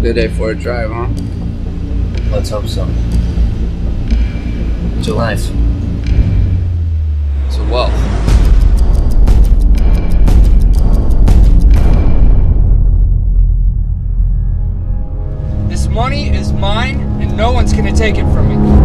Good day for a drive, huh? Let's hope so. It's a life. It's a wealth. This money is mine, and no one's gonna take it from me.